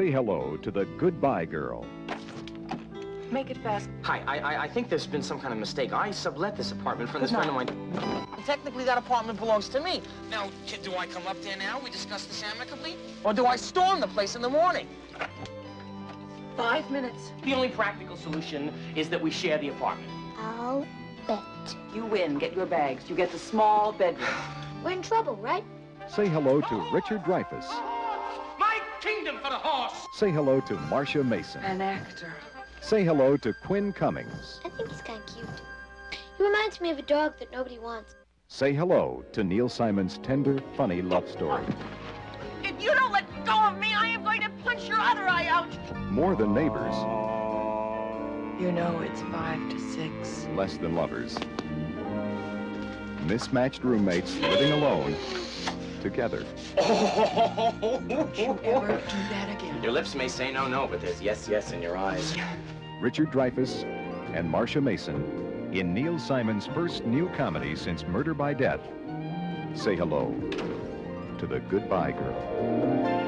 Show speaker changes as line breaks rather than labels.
Say hello to the Goodbye Girl.
Make it fast.
Hi, I, I, I think there's been some kind of mistake. I sublet this apartment from this
Good
friend of mine. Technically, that apartment belongs to me. Now, kid, do I come up there now? We discuss this amicably? Or do I storm the place in the morning?
Five minutes.
The only practical solution is that we share the apartment.
I'll bet.
You win. Get your bags. You get the small bedroom.
We're in trouble, right?
Say hello to Richard Dreyfuss.
My kingdom for the horse!
Say hello to Marsha Mason.
An actor.
Say hello to Quinn Cummings.
I think he's kind of cute. He reminds me of a dog that nobody wants.
Say hello to Neil Simon's tender, funny love story.
If you don't let go of me, I am going to punch your other eye out.
More than neighbors,
You know it's five to six.
less than lovers. Mismatched roommates living alone, together.
Don't you ever do that again.
Your lips may say no, no, but there's yes, yes in your eyes.
Richard Dreyfuss and Marsha Mason in Neil Simon's first new comedy since Murder by Death. Say hello to the Goodbye Girl.